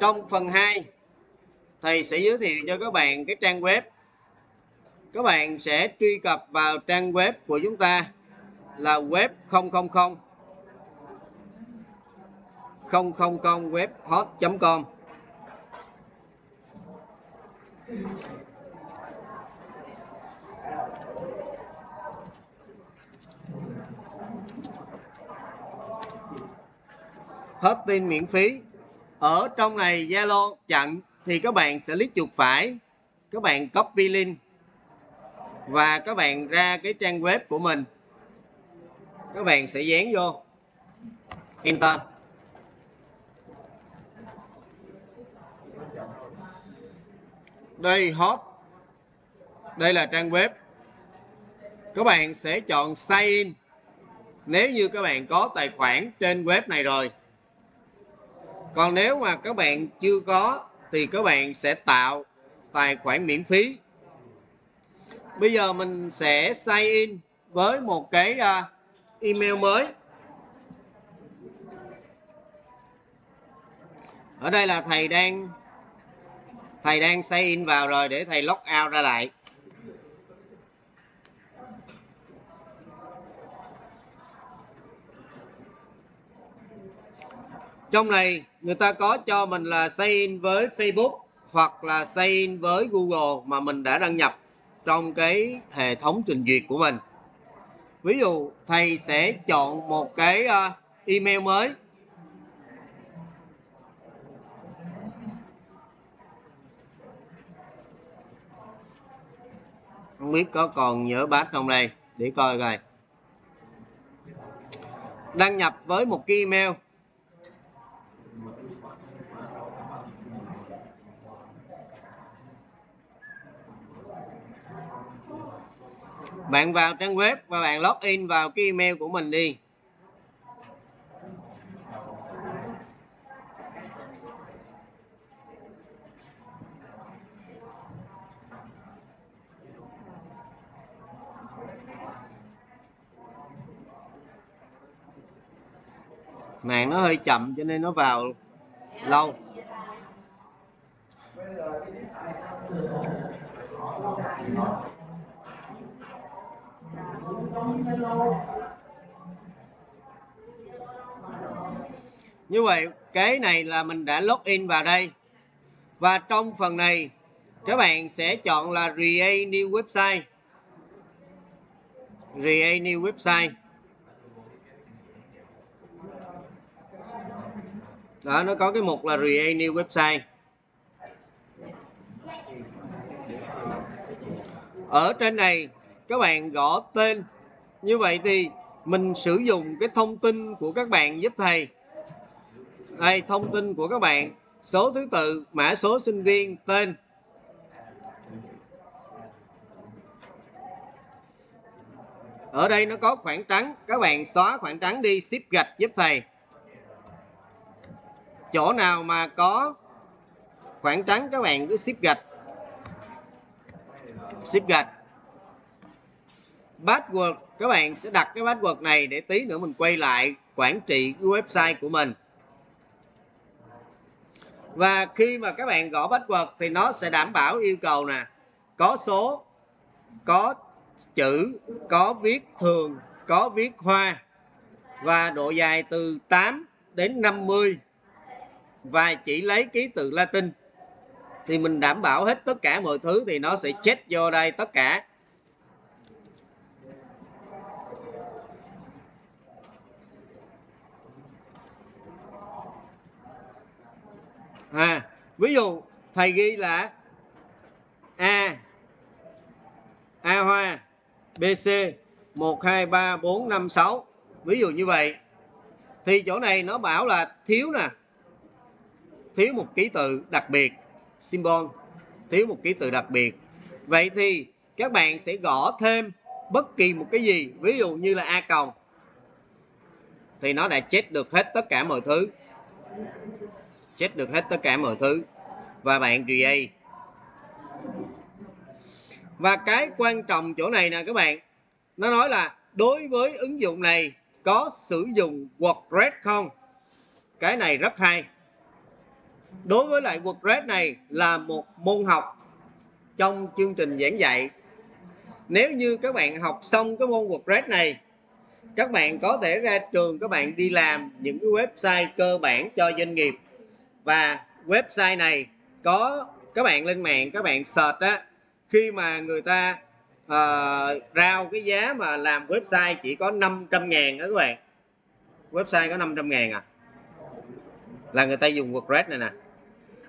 trong phần 2 thầy sẽ giới thiệu cho các bạn cái trang web. Các bạn sẽ truy cập vào trang web của chúng ta là web 000 000 web hot.com hết tin miễn phí ở trong này Zalo chặn thì các bạn sẽ click chuột phải. Các bạn copy link và các bạn ra cái trang web của mình. Các bạn sẽ dán vô. Enter. Đây, hot. Đây là trang web. Các bạn sẽ chọn sign in. Nếu như các bạn có tài khoản trên web này rồi còn nếu mà các bạn chưa có, thì các bạn sẽ tạo tài khoản miễn phí. Bây giờ mình sẽ sign in với một cái à, email mới. Ở đây là thầy đang thầy đang sign in vào rồi để thầy log out ra lại. Trong này, người ta có cho mình là sign in với Facebook hoặc là sign in với Google mà mình đã đăng nhập trong cái hệ thống trình duyệt của mình. Ví dụ, thầy sẽ chọn một cái ờ, email mới. Không biết có còn nhớ bát không đây? Để coi coi. Đăng nhập với một cái email. Bạn vào trang web và bạn login vào cái email của mình đi. Mạng nó hơi chậm cho nên nó vào lâu như vậy, cái này là mình đã login vào đây. Và trong phần này, các bạn sẽ chọn là create new website. Create new website. Đó, nó có cái mục là create new website. Ở trên này, các bạn gõ tên như vậy thì mình sử dụng cái thông tin của các bạn giúp thầy. Đây, thông tin của các bạn. Số thứ tự, mã số sinh viên, tên. Ở đây nó có khoảng trắng. Các bạn xóa khoảng trắng đi, ship gạch giúp thầy. Chỗ nào mà có khoảng trắng, các bạn cứ ship gạch. Ship gạch password. Các bạn sẽ đặt cái password này để tí nữa mình quay lại quản trị website của mình. Và khi mà các bạn gõ password thì nó sẽ đảm bảo yêu cầu nè. Có số, có chữ, có viết thường, có viết hoa và độ dài từ 8 đến 50 và chỉ lấy ký tự Latin. Thì mình đảm bảo hết tất cả mọi thứ thì nó sẽ chết vô đây tất cả. À ví dụ, thầy ghi là a a hoa bc một, hai, ba, bốn, năm, sáu. Ví dụ như vậy. Thì chỗ này nó bảo là thiếu nè. Thiếu một ký tự đặc biệt, symbol. Thiếu một ký tự đặc biệt. Vậy thì các bạn sẽ gõ thêm bất kỳ một cái gì, ví dụ như là a. Cộng thì nó đã chết được hết tất cả mọi thứ chết được hết tất cả mọi thứ. Và bạn create và cái quan trọng chỗ này nè các bạn, nó nói là đối với ứng dụng này có sử dụng WordPress không? Cái này rất hay. Đối với lại WordPress này là một môn học trong chương trình giảng dạy. Nếu như các bạn học xong cái môn WordPress này, các bạn có thể ra trường các bạn đi làm những cái website cơ bản cho doanh nghiệp và website này có các bạn lên mạng các bạn search á khi mà người ta uh, rao cái giá mà làm website chỉ có 500 ngàn đó các bạn. Website có 500 ngàn à? Là người ta dùng WordPress này nè.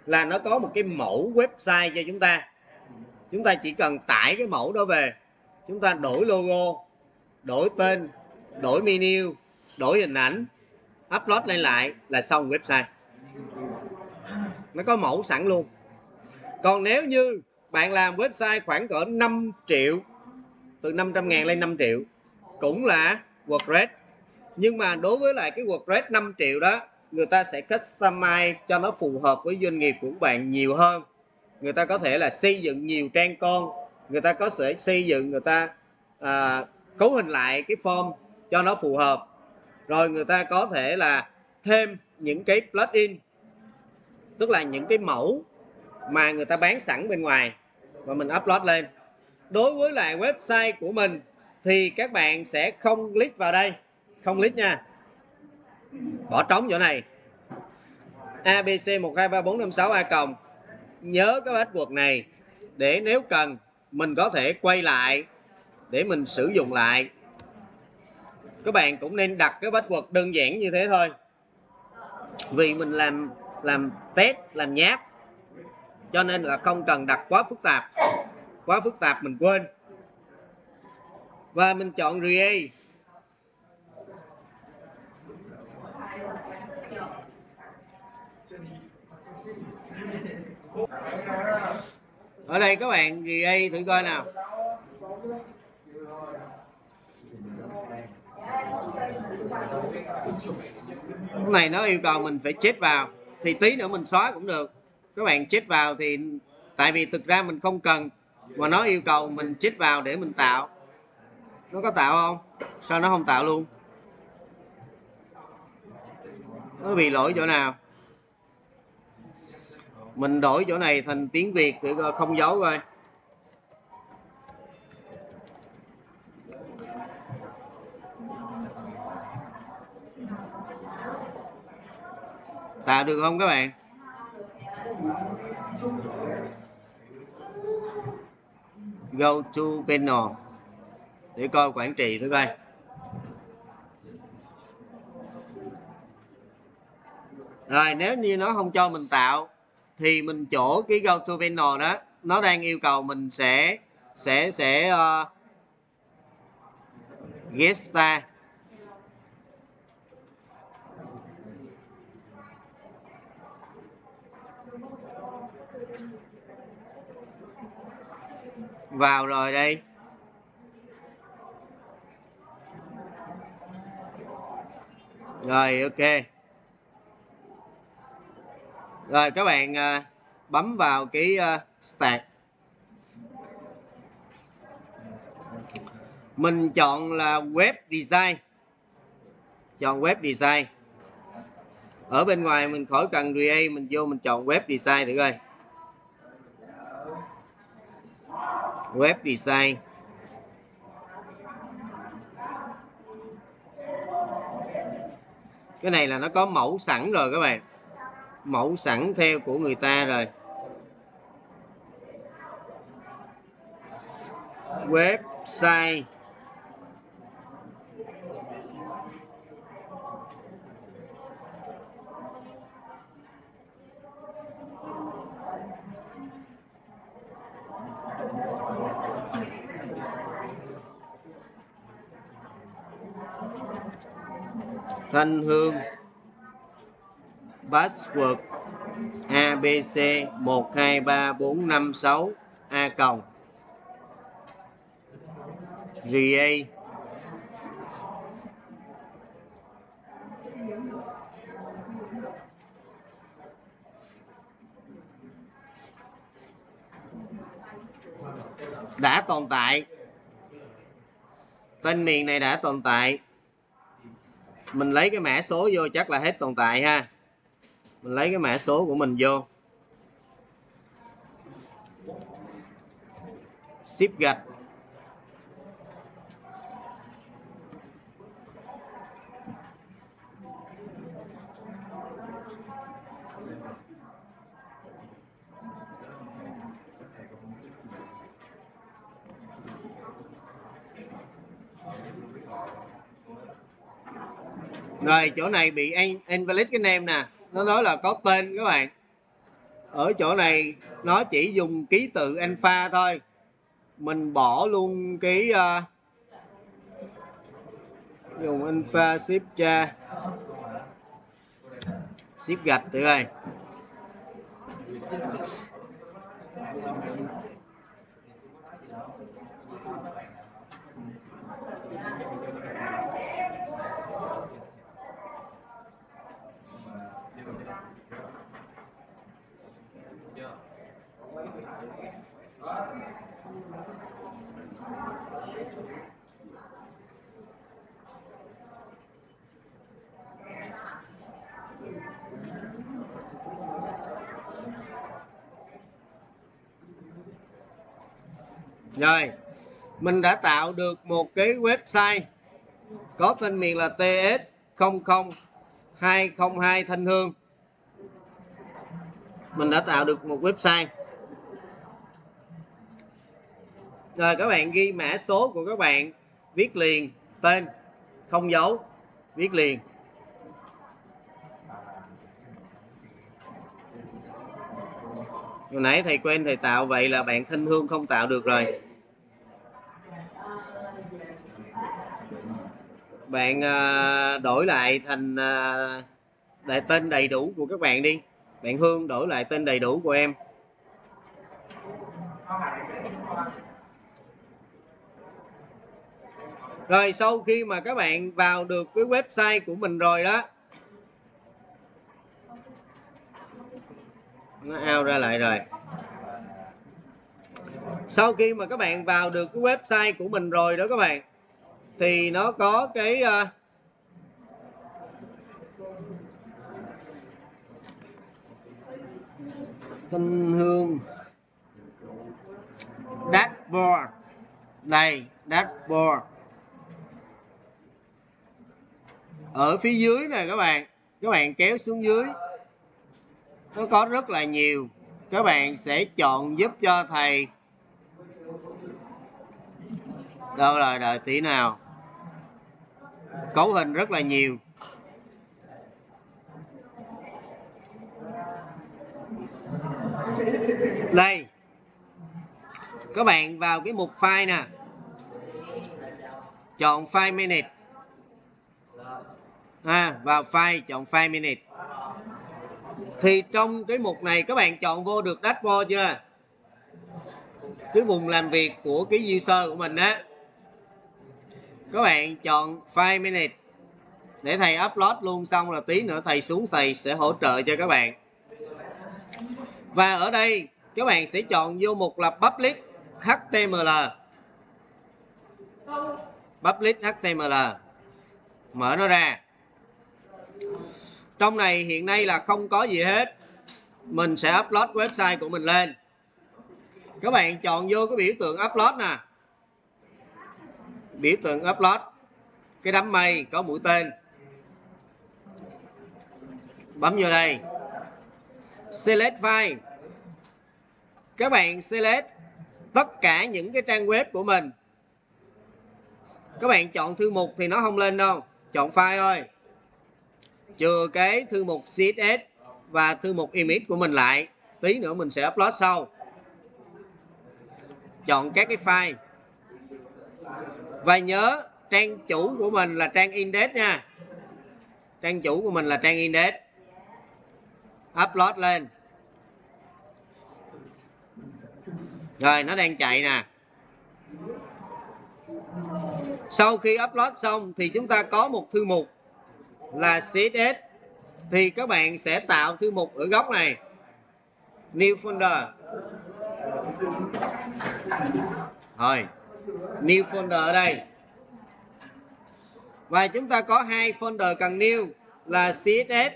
Là nó có một cái mẫu website cho chúng ta. Chúng ta chỉ cần tải cái mẫu đó về. Chúng ta đổi logo đổi tên đổi menu đổi hình ảnh upload lên lại là xong website nó có mẫu sẵn luôn. Còn nếu như bạn làm website khoảng cỡ 5 triệu từ 500 ngàn lên 5 triệu cũng là WordPress. Nhưng mà đối với lại cái WordPress 5 triệu đó người ta sẽ customize cho nó phù hợp với doanh nghiệp của bạn nhiều hơn. Người ta có thể là xây dựng nhiều trang con người ta có thể xây dựng người ta à, cấu hình lại cái form cho nó phù hợp. Rồi người ta có thể là thêm những cái plugin tức là những cái mẫu mà người ta bán sẵn bên ngoài và mình upload lên. Đối với lại website của mình thì các bạn sẽ không click vào đây. Không click nha. Bỏ trống chỗ này. Abc 123456 a cộng nhớ cái password này để nếu cần mình có thể quay lại để mình sử dụng lại. Các bạn cũng nên đặt cái password đơn giản như thế thôi. Vì mình làm làm test làm nháp. Cho nên là không cần đặt quá phức tạp. Quá phức tạp mình quên. Và mình chọn create ở đây các bạn create thử coi nào. Cái này nó yêu cầu mình phải chết vào thì tí nữa mình xóa cũng được. Các bạn chết vào thì tại vì thực ra mình không cần, mà nó yêu cầu mình chết vào để mình tạo. Nó có tạo không? Sao nó không tạo luôn? Nó bị lỗi chỗ nào? Mình đổi chỗ này thành tiếng việt thử không dấu coi. Tạo được không các bạn? Go to panel. Để coi quản trị thử coi. Rồi nếu như nó không cho mình tạo thì mình chỗ cái go to panel đó nó đang yêu cầu mình sẽ sẽ sẽ ờ, uh, get star vào rồi đây. Rồi ok. Rồi các bạn ờ, bấm vào cái uh, start. Mình chọn là web design. Chọn web design. Ở bên ngoài mình khỏi cần create mình vô mình chọn web design thử coi. Web design. Cái này là nó có mẫu sẵn rồi các bạn. Mẫu sẵn theo của người ta rồi. Website. Thanh Hương. Password abc 123456 a cộng. GA đã tồn tại. Tên miền này đã tồn tại mình lấy cái mã số vô chắc là hết tồn tại ha. Mình lấy cái mã số của mình vô. Ship gạch. Này chỗ này bị invalid cái name nè. Nó nói là có tên các bạn. Ở chỗ này nó chỉ dùng ký tự alpha thôi. Mình bỏ luôn cái uh, dùng alpha ship cha ship gạch tự ơi rồi, mình đã tạo được một cái website có tên miền là ts 00202 Thanh Hương. Mình đã tạo được một website. Rồi, các bạn ghi mã số của các bạn, viết liền, tên, không dấu, viết liền. Hồi nãy thầy quên thầy tạo, vậy là bạn thanh hương không tạo được rồi. Bạn uh, đổi lại thành uh, đại tên đầy đủ của các bạn đi. Bạn hương đổi lại tên đầy đủ của em. Rồi sau khi mà các bạn vào được cái website của mình rồi đó nó ao ra lại rồi. Sau khi mà các bạn vào được cái website của mình rồi đó các bạn thì nó có cái ờ, uh, tinh Hương. Dashboard. Đây dashboard. Ở phía dưới này các bạn. Các bạn kéo xuống dưới. Nó có rất là nhiều. Các bạn sẽ chọn giúp cho thầy. Đâu rồi đợi tí nào? Cấu hình rất là nhiều. Đây. Các bạn vào cái mục file nè. Chọn file minute. À, vào file chọn file minute. Thì trong cái mục này các bạn chọn vô được dashboard chưa? Cái vùng làm việc của cái user của mình á các bạn chọn file minute để thầy upload luôn, xong là tí nữa thầy xuống thầy sẽ hỗ trợ cho các bạn. Và ở đây, các bạn sẽ chọn vô mục là public html public html mở nó ra. Trong này hiện nay là không có gì hết. Mình sẽ upload website của mình lên. Các bạn chọn vô cái biểu tượng upload nè biểu tượng upload. Cái đám mây có mũi tên. Bấm vô đây. Select file. Các bạn select tất cả những cái trang web của mình. Các bạn chọn thư mục thì nó không lên đâu. Chọn file thôi. Chừa cái thư mục css và thư mục image của mình lại. Tí nữa mình sẽ upload sau. Chọn các cái file và nhớ, trang chủ của mình là trang index nha. Trang chủ của mình là trang index. Upload lên. Rồi, nó đang chạy nè. Sau khi upload xong thì chúng ta có một thư mục là css thì các bạn sẽ tạo thư mục ở góc này. New folder. Rồi new folder ở đây. Và chúng ta có hai folder cần new là css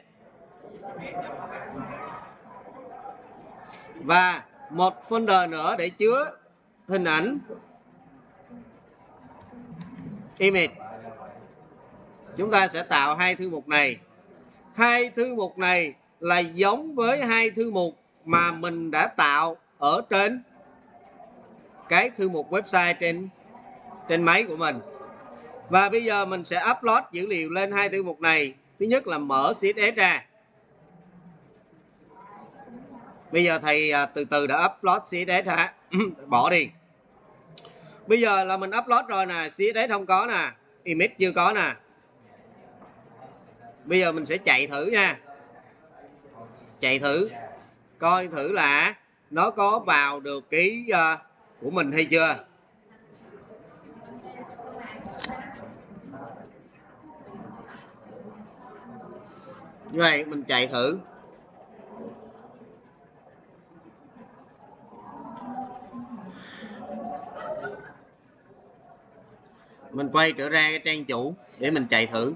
và một folder nữa để chứa hình ảnh image. Chúng ta sẽ tạo hai thư mục này. Hai thư mục này là giống với hai thư mục mà mình đã tạo ở trên cái thư mục website trên trên máy của mình. Và bây giờ mình sẽ upload dữ liệu lên hai thư mục này. Thứ nhất là mở CSS ra. Bây giờ thầy à, từ từ đã upload CSS hả? Bỏ đi. Bây giờ là mình upload rồi nè CSS không có nè image chưa có nè. Bây giờ mình sẽ chạy thử nha. Chạy thử coi thử là nó có vào được ký uh, à, của mình hay chưa. Như vậy, mình chạy thử. Mình quay trở ra cái trang chủ để mình chạy thử.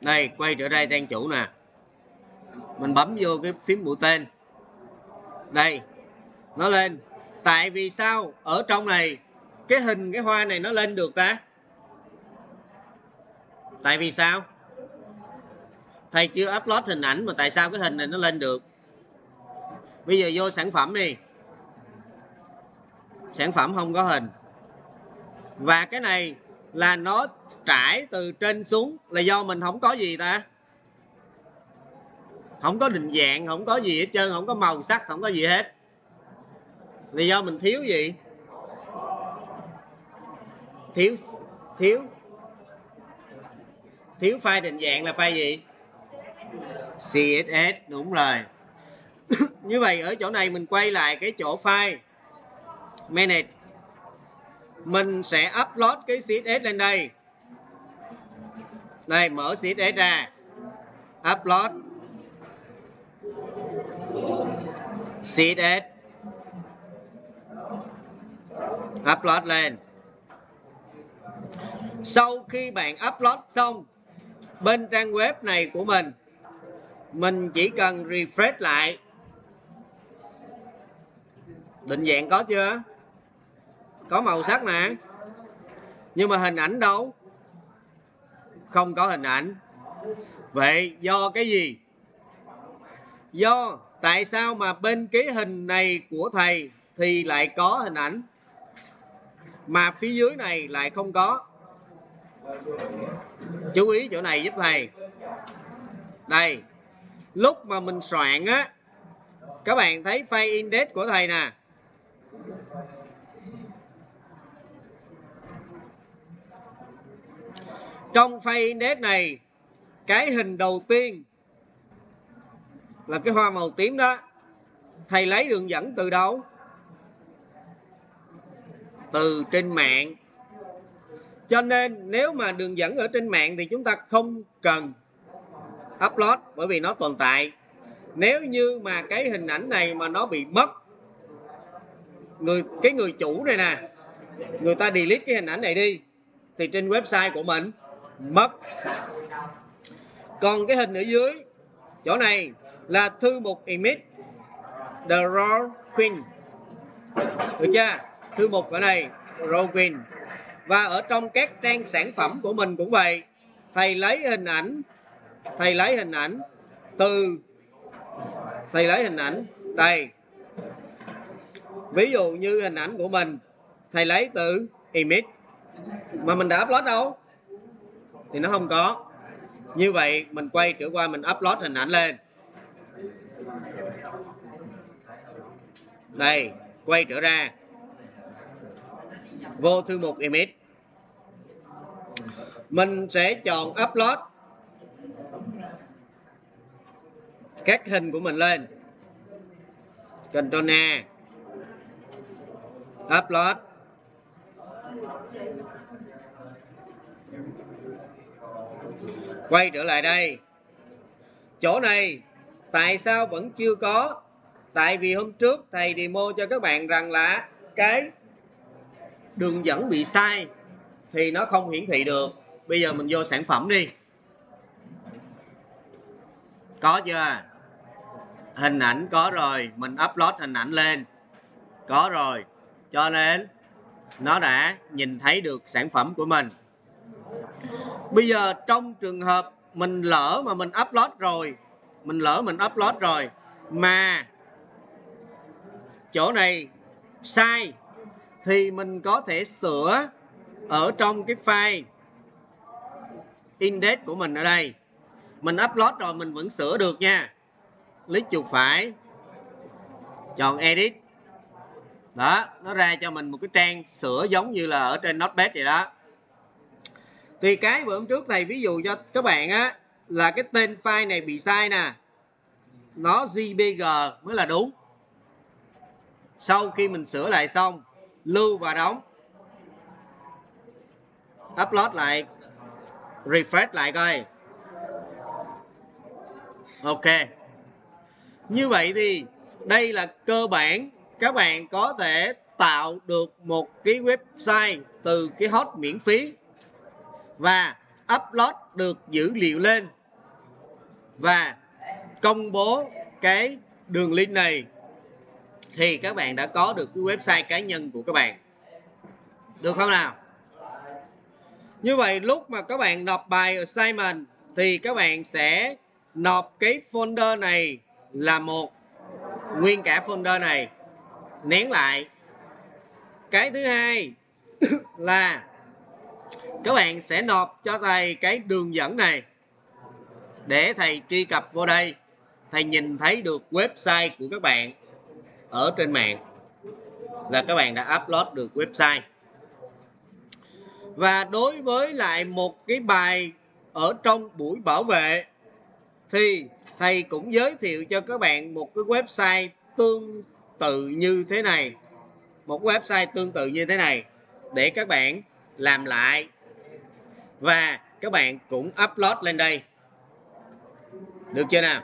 Đây, quay trở ra trang chủ nè. Mình bấm vô cái phím mũi tên. Đây nó lên. Tại vì sao? Ở trong này, cái hình cái hoa này nó lên được ta? Tại vì sao? Thầy chưa upload hình ảnh mà tại sao cái hình này nó lên được? Bây giờ vô sản phẩm đi. Sản phẩm không có hình. Và cái này là nó trải từ trên xuống là do mình không có gì ta? Không có định dạng, không có gì hết trơn, không có màu sắc, không có gì hết. Vì do mình thiếu gì? Thiếu thiếu thiếu file định dạng là file gì? Css đúng rồi. Như vậy ở chỗ này mình quay lại cái chỗ file. Manage. Mình sẽ upload cái css lên đây. Đây, mở css ra. Upload. Css upload lên. Sau khi bạn upload xong, bên trang web này của mình mình chỉ cần refresh lại. Định dạng có chưa? Có màu sắc nè nhưng mà hình ảnh đâu? Không có hình ảnh. Vậy do cái gì? Do tại sao mà bên cái hình này của thầy thì lại có hình ảnh? Mà phía dưới này lại không có. Chú ý chỗ này giúp thầy. Đây, lúc mà mình soạn á, các bạn thấy file index của thầy nè. Trong file index này, cái hình đầu tiên là cái hoa màu tím đó. Thầy lấy đường dẫn từ đâu? Từ trên mạng. Cho nên nếu mà đường dẫn ở trên mạng thì chúng ta không cần upload bởi vì nó tồn tại. Nếu như mà cái hình ảnh này mà nó bị mất, người, cái người chủ này nè, người ta delete cái hình ảnh này đi, thì trên website của mình mất. Còn cái hình ở dưới, chỗ này là thư mục image the raw queen. Được chưa? Thư mục ở đây Rowin và ở trong các trang sản phẩm của mình cũng vậy. Thầy lấy hình ảnh, thầy lấy hình ảnh từ, thầy lấy hình ảnh đây. Ví dụ như hình ảnh của mình, thầy lấy từ image. Mà mình đã upload đâu? Thì nó không có. Như vậy, mình quay trở qua, mình upload hình ảnh lên. Đây, quay trở ra vô thư mục image. Mình sẽ chọn upload các hình của mình lên. Ctrl A. Upload. Quay trở lại đây. Chỗ này, tại sao vẫn chưa có? Tại vì hôm trước thầy demo cho các bạn rằng là cái đường dẫn bị sai thì nó không hiển thị được. Bây giờ mình vô sản phẩm đi. Có chưa? Hình ảnh có rồi. Mình upload hình ảnh lên. Có rồi. Cho nên nó đã nhìn thấy được sản phẩm của mình. Bây giờ trong trường hợp mình lỡ mà mình upload rồi, mình lỡ mình upload rồi mà chỗ này sai thì mình có thể sửa ở trong cái file index của mình ở đây. Mình upload rồi, mình vẫn sửa được nha. Click chuột phải. Chọn edit. Đó, nó ra cho mình một cái trang sửa giống như là ở trên notepad vậy đó. Thì cái bữa hôm trước thầy ví dụ cho các bạn á, là cái tên file này bị sai nè. Nó jpg mới là đúng. Sau khi mình sửa lại xong lưu và đóng. Upload lại, refresh lại coi. Ok. Như vậy thì đây là cơ bản. Các bạn có thể tạo được một cái website từ cái hot miễn phí và upload được dữ liệu lên và công bố cái đường link này thì các bạn đã có được cái website cá nhân của các bạn. Được không nào? Như vậy, lúc mà các bạn nộp bài assignment, thì các bạn sẽ nộp cái folder này là một, nguyên cả folder này. Nén lại. Cái thứ hai là các bạn sẽ nộp cho thầy cái đường dẫn này. Để thầy truy cập vô đây, thầy nhìn thấy được website của các bạn ở trên mạng là các bạn đã upload được website. Và đối với lại một cái bài ở trong buổi bảo vệ thì thầy cũng giới thiệu cho các bạn một cái website tương tự như thế này. Một website tương tự như thế này để các bạn làm lại. Và các bạn cũng upload lên đây. Được chưa nào?